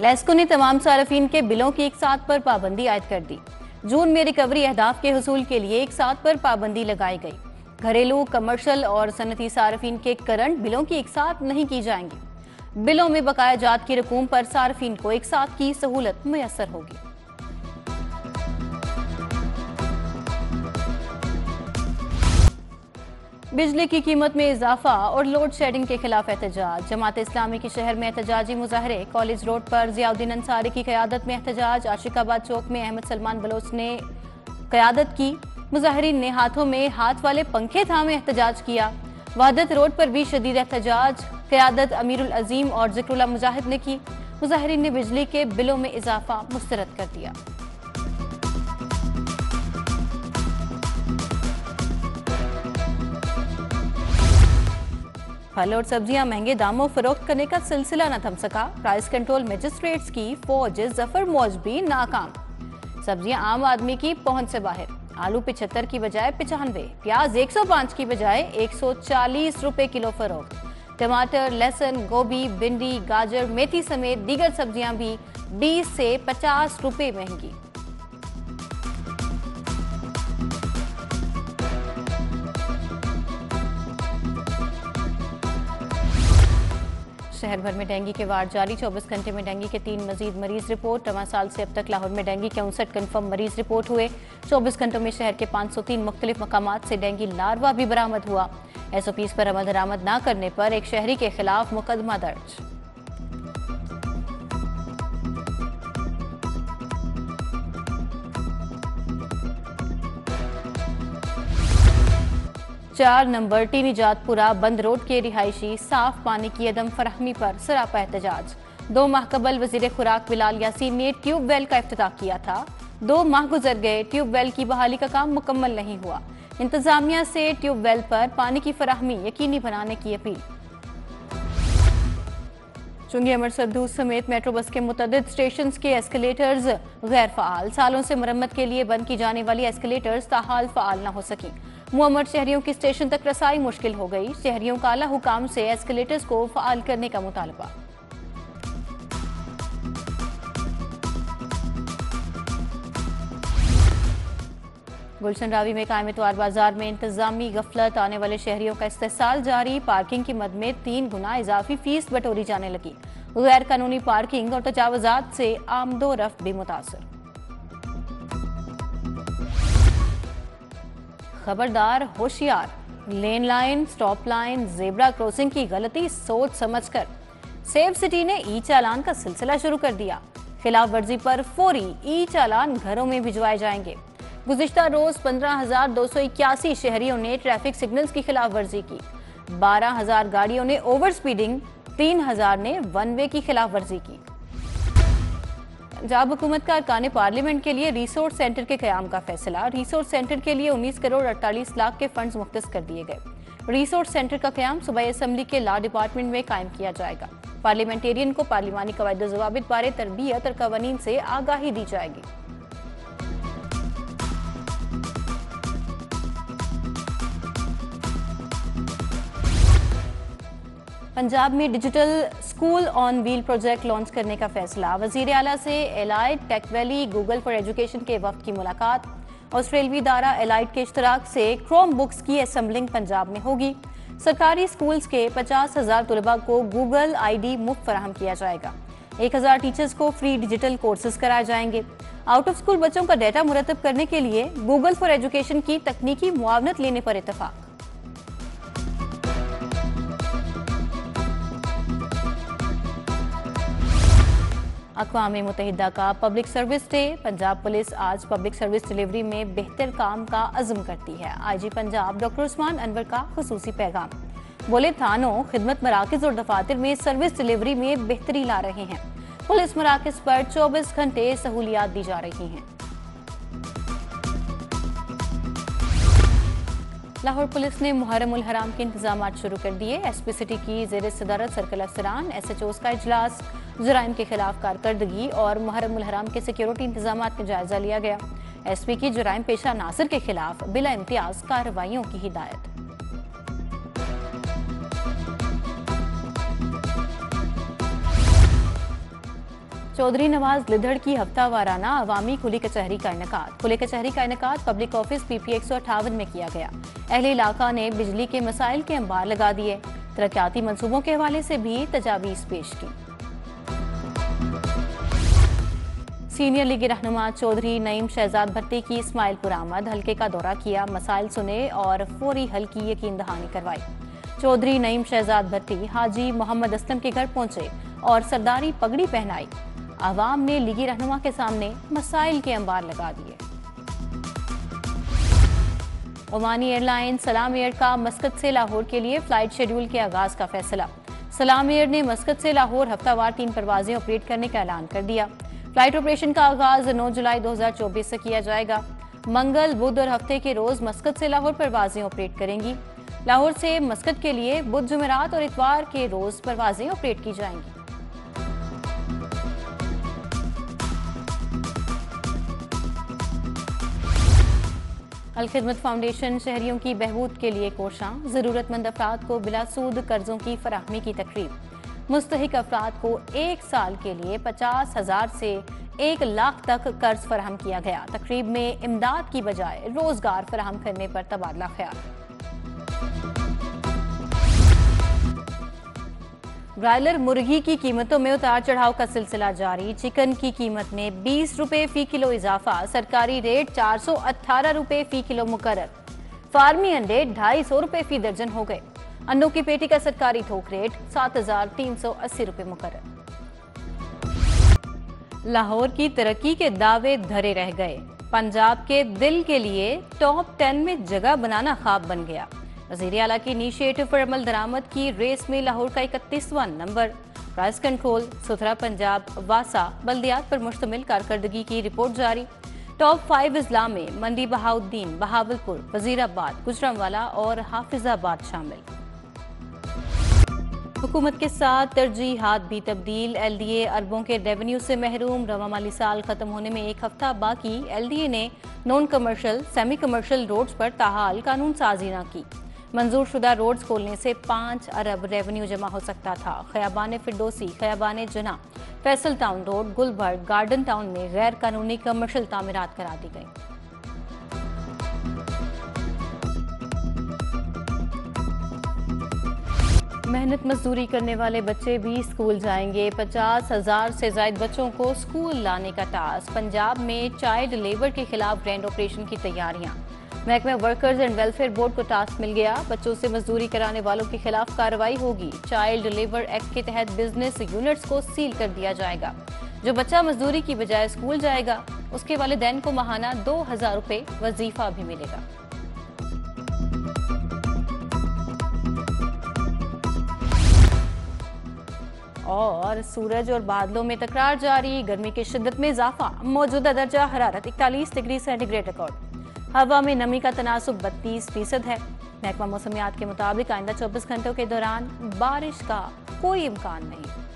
लेस्को ने तमाम सार्फिन के बिलों की एक साथ पर पाबंदी आयद कर दी। जून में रिकवरी अहदाफ के हसूल के लिए एक साथ पर पाबंदी लगाई गई। घरेलू कमर्शल और सनती सार्फिन के करंट बिलों की एक साथ नहीं की जाएँगी। बिलों में बकाया जात की रकूम पर सार्फिन को एक साथ की सहूलत मैसर होगी। बिजली की कीमत में इजाफा और लोड शेडिंग के खिलाफ एहतजाज। जमात इस्लामी के शहर में एहतजाजी मुजाहरे। कॉलेज रोड पर जियाउद्दीन अंसारी की क्यादत में एहतजाज। आशिकाबाद चौक में अहमद सलमान बलोच ने क्यादत की। मुजाहरीन ने हाथों में हाथ वाले पंखे थामे एहतजाज किया। वादत रोड पर भी शदीद एहतजाज। क्यादत अमीरुल अजीम और जिक्रुल्ला मुजाहिद ने की। मुजाहरीन ने बिजली के बिलों में इजाफा मुस्तरद कर दिया। फल और सब्ज़ियाँ महँगे दामों फरोख्त करने का सिलसिला न थम सका। प्राइस कंट्रोल मजिस्ट्रेट्स की फौज ज़फ़र मौज भी नाकाम। सब्ज़ियाँ आम आदमी की पहुँच से बाहर। आलू पिछहत्तर की बजाय पिचानवे, प्याज 105 की बजाय 140 रुपए किलो फरोख्त। टमाटर, लहसुन, गोभी, भिंडी, गाजर, मेथी समेत दीगर सब्ज़ियाँ भी 20 से 50 रुपए महँगी। शहर भर में डेंगू के वार्ड जारी 24 घंटे में डेंगू के तीन मजीद मरीज़ रिपोर्ट रवा साल से अब तक लाहौर में डेंगू के उनसठ कन्फर्म मरीज़ रिपोर्ट हुए। 24 घंटों में शहर के 503 मुख्तलिफ़ मकाम से डेंगू लारवा भी बरामद हुआ। एसओपीज पर अमल दरामद न करने पर एक शहरी के खिलाफ मुकदमा दर्ज। चार नंबर टी निजातपुरा बंद रोड के रिहायशी साफ़ पानी की अदम फरहमी पर सरापा एहतजाज। दो माह कबल वज़ीर खुराक बिलाल यासीन ने ट्यूबवेल का अफ्ताह किया था। दो माह गुजर गए ट्यूबवेल की बहाली का काम मुकम्मल नहीं हुआ। इंतजामिया से ट्यूबवेल पर पानी की फराहमी यकीनी बनाने की अपील। चुंगी अमर सद्दू समेत मेट्रो बस के मुतद स्टेशन के एस्केलेटर्स गैर फाल सालों से मरम्मत के लिए बंद की जाने वाली एस्केलेटर्स ताहाल फाल न हो सकी। मुअमर शहरियों की स्टेशन तक रसाई मुश्किल हो गई। शहरियों का अला हुकाम से एस्केलेटर्स को फाल करने का मुतालबा। गुलशन रावी में कायम इतवार बाज़ार में इंतजामी गफलत। आने वाले शहरियों का इस्तेसाल जारी। पार्किंग की मद में तीन गुना इजाफी फ़ीस बटोरी जाने लगी। गैर कानूनी पार्किंग और तजावजात से आमदो रफ्त भी मुतासर खबरदार, होशियार। Lane line, stop line, zebra crossing की गलती सोच समझकर। सेव सिटी ने ई चालान का सिलसिला शुरू कर दिया। खिलाफ वर्जी पर फौरी ई चालान घरों में भिजवाए जाएँगे। गुजश्ता रोज पंद्रह शहरियों ने ट्रैफ़िक सिग्नल्स की खिलाफ वर्जी की। बारह हज़ार गाड़ियों ने ओवर स्पीडिंग तीन हज़ार ने वन वे की खिलाफ वर्जी की। पंजाब हुकूमत का अरकान पार्लियामेंट के लिए रिसोर्स सेंटर के क्याम का फैसला। रिसोर्स सेंटर के लिए 19 करोड़ 48 लाख के फंड्स मुख्त कर दिए गए। रिसोर्स सेंटर का क्याम सुबह असम्बली के लॉ डिपार्टमेंट में कायम किया जाएगा। पार्लियामेंटेरियन को पार्लिमानी कवायद जवाबित बारे तरबियत और कवानीन से आगाही दी जाएगी। पंजाब में digital school on wheel project launch करने का फैसला। वज़ीर अला से allied tech valley, Google for education के वक्त की मुलाकात। ऑस्ट्रेलवी दारा एलाइड के इश्तराक से क्रोम बुक्स की असम्बलिंग पंजाब में होगी। सरकारी स्कूल्स के पचास हज़ार तलबा को गूगल आईडी मुफ़्त फराहम किया जाएगा। एक हज़ार टीचर्स को फ्री डिजिटल कोर्सेज कराए जाएँगे। आउट ऑफ़ स्कूल बच्चों का डेटा मुरतब करने के लिए गूगल फॉर एजुकेशन की तकनीकी मुआवनत लेने पर इतफाक अकवा मुतहद का public service day. Punjab police आज पब्लिक सर्विस डिलीवरी में बेहतर काम का अज़म करती है। I G Punjab doctor Usman Anwar का खसूसी पैगाम। बोले, थानों, खिदमत मराकज और दफातर में सर्विस डिलीवरी में बेहतरी ला रहे हैं। पुलिस मराकज पर 24 घंटे सहूलियात दी जा रही हैं। लाहौर पुलिस ने मुहरम उल हराम के इंतज़ाम शुरू कर दिए। एस पी सिटी की जेर सदारत सर्कल अफसरान एस एच ओज का अजलास जराइम के खिलाफ कारकर्दगी और मुहर्रम उल हराम के सिक्योरिटी इंतज़ाम का जायजा लिया गया। एस पी की जराइम पेशा नासिर के खिलाफ बिला इम्तियाज़ कार्रवाइयों की हिदायत। चौधरी नवाज़ लिधड़ की हफ़्ता वाराना अवामी खुली कचहरी का इनका खुले कचहरी का इनका पब्लिक ऑफ़िस पीपी एक में किया गया। अहले इलाका ने बिजली के मसाइल के अंबार लगा दिए। तरक्याती मंसूबों के हवाले से भी तजावीज पेश की। सीनियर लीग रहनुमा चौधरी नईम शहजाद भट्टी की इस्माइलपुर आमद हल्के का दौरा किया, मसाइल सुने और फौरी हल की यकीन दहानी करवाई। चौधरी नईम शहजाद भट्टी हाजी मोहम्मद असलम के घर पहुँचे और सरदारी पगड़ी पहनाई। आवाम ने लीगी रहनुमा के सामने मसाइल के अंबार लगा दिए। ओमानी एयरलाइन सलाम एयर का मस्कत से लाहौर के लिए फ़्लाइट शेड्यूल के आगाज़ का फैसला। सलाम एयर ने मस्कत से लाहौर हफ्तावार तीन परवाजें ऑपरेट करने का ऐलान कर दिया। फ़्लाइट ऑपरेशन का आगाज़ 9 जुलाई 2024 से किया जाएगा। मंगल, बुध और हफ़्ते के रोज मस्कत से लाहौर परवाजें ऑपरेट करेंगी। लाहौर से मस्कत के लिए बुध जुमेरात और इतवार के रोज परवाजें ऑपरेट की जाएँगी। अलखिदमत फाउंडेशन शहरियों की बहबूद के लिए कोशां ज़रूरतमंद अफराद को बिलासूद कर्जों की फराहमी की तकरीब। मुस्तक अफराद को एक साल के लिए पचास हज़ार से एक लाख तक कर्ज फराहम किया गया। तकरीब में इमदाद की बजाय रोज़गार फराहम करने पर तबादला ख्याल। ब्रायलर मुर्गी की कीमतों में उतार चढ़ाव का सिलसिला जारी। चिकन की कीमत में बीस रुपए फ़ी किलो इजाफा, सरकारी रेट चार सौ अठारह रुपए फ़ी किलो मुकर फार्मी अंडे ढाई सौ रुपए फ़ी दर्जन हो गए। अंडों की पेटी का सरकारी थोक रेट सात हज़ार तीन सौ अस्सी रुपए मुकर लाहौर की तरक्की के दावे धरे रह गए। पंजाब के दिल के लिए टॉप टेन में जगह बनाना खाब बन गया। वज़ीर अला की इनिशिएटिव पर अमल दरामद की रेस में लाहौर का इकतीसवां नंबर। प्राइस कंट्रोल सुथरा पंजाब, वासा, बल्दियात पर मुश्तमिल कारकर्दगी की रिपोर्ट जारी। टॉप फाइव अजला में मंडी बहाउद्दीन, बहावलपुर, वजीराबाद, गुजरावाला और हाफिजाबाद शामिल। हुकूमत के साथ तरजीहात भी तब्दील। एल डी ए अरबों के रेवेन्यू से महरूम। रवा माली साल खत्म होने में एक हफ़्ता बाकी। एल डी ए ने non commercial semi commercial roads पर ताहाल कानून साजी न की। मंजूर शुदा रोड्स खोलने से पाँच अरब रेवेन्यू जमा हो सकता था। Khayaban Firdousi, Khayaban Jinnah Faisal town road, Gulberg, garden town में गैर कानूनी कमर्शियल तामीरत करा दी गई। मेहनत मजदूरी करने वाले बच्चे भी स्कूल जाएँगे। पचास हज़ार से जायद बच्चों को स्कूल लाने का टास्क। पंजाब में चाइल्ड लेबर के खिलाफ ग्रैंड ऑपरेशन की तैयारियाँ। महकमे वर्कर्स एंड वेलफेयर बोर्ड को टास्क मिल गया। बच्चों से मजदूरी कराने वालों के खिलाफ कार्रवाई होगी। चाइल्ड लेबर एक्ट के तहत बिज़नेस यूनिट्स को सील कर दिया जाएगा। जो बच्चा मजदूरी की बजाय स्कूल जाएगा, उसके वालदेन को महाना दो हज़ार रुपये वजीफा भी मिलेगा। और सूरज और बादलों में तकरार जारी। गर्मी की शिद्दत में इजाफा। मौजूदा दर्जा हरारत। इकतालीस डिग्री सेंटीग्रेड रिकॉर्ड। हवा में नमी का तनासब बत्तीस फ़ीसद है। महकमा मौसमियात के मुताबिक आइंदा 24 घंटों के दौरान बारिश का कोई इम्कान नहीं।